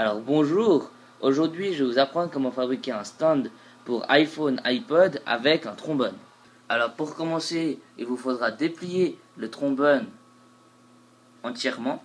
Alors bonjour, aujourd'hui je vais vous apprendre comment fabriquer un stand pour iPhone, iPod avec un trombone. Alors pour commencer, il vous faudra déplier le trombone entièrement.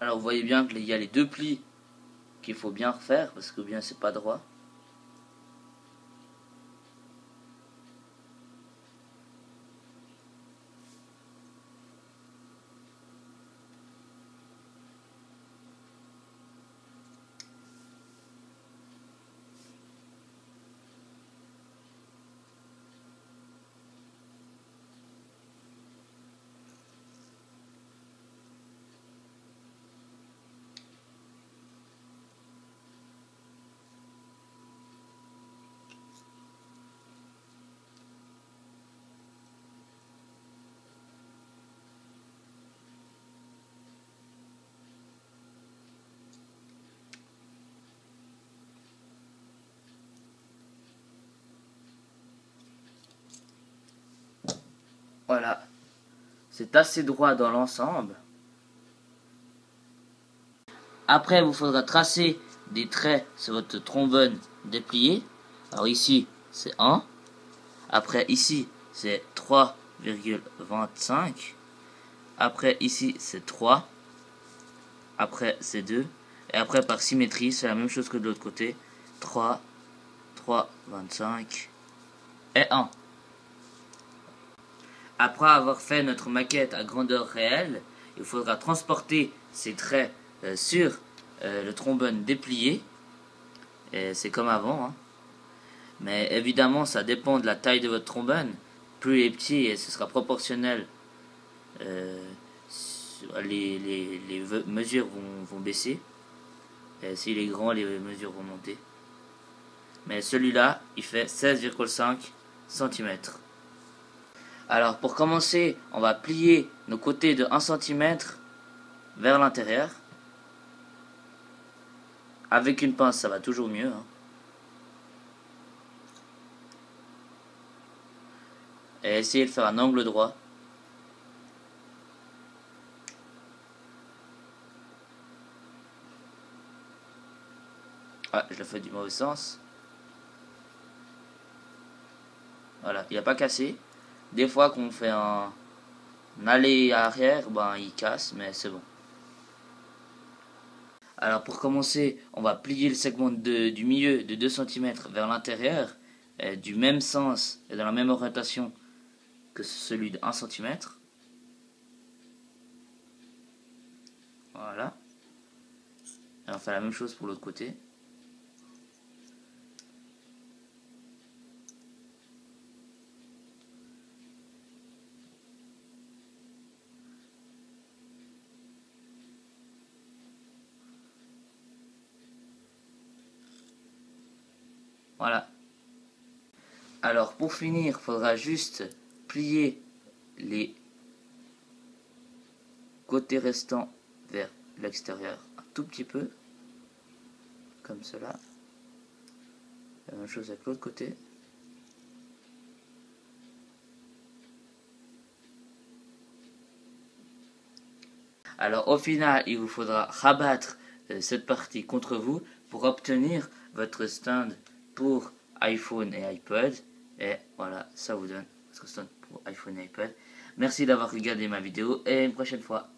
Alors vous voyez bien qu'il y a les deux plis qu'il faut bien refaire parce que bien c'est pas droit. Voilà. C'est assez droit dans l'ensemble. Après, vous faudra tracer des traits sur votre trombone déplié. Alors ici, c'est 1. Après, ici, c'est 3,25. Après, ici, c'est 3. Après, c'est 2. Et après, par symétrie, c'est la même chose que de l'autre côté. 3, 3, 25 et 1. Après avoir fait notre maquette à grandeur réelle, il faudra transporter ces traits euh, sur euh, le trombone déplié. C'est comme avant. Hein. Mais évidemment, ça dépend de la taille de votre trombone. Plus il est petit, et ce sera proportionnel. Euh, les, mesures vont, vont baisser. S'il est grand, les mesures vont monter. Mais celui-là, il fait 16,5 cm. Alors pour commencer, on va plier nos côtés de 1 cm vers l'intérieur. Avec une pince, ça va toujours mieux. Hein. Et essayez de faire un angle droit. Ah, je l'ai fait du mauvais sens. Voilà, il n'a pas cassé. Des fois qu'on fait un, aller arrière, ben il casse, mais c'est bon. Alors pour commencer, on va plier le segment du milieu de 2 cm vers l'intérieur, du même sens et dans la même orientation que celui de 1 cm. Voilà. Et on fait la même chose pour l'autre côté. Voilà. Alors pour finir, il faudra juste plier les côtés restants vers l'extérieur un tout petit peu. Comme cela. La même chose avec l'autre côté. Alors au final, il vous faudra rabattre euh, cette partie contre vous pour obtenir votre stand pour iPhone et iPod. Et voilà, ça vous donne votre stand pour iPhone et iPod. Merci d'avoir regardé ma vidéo et une prochaine fois.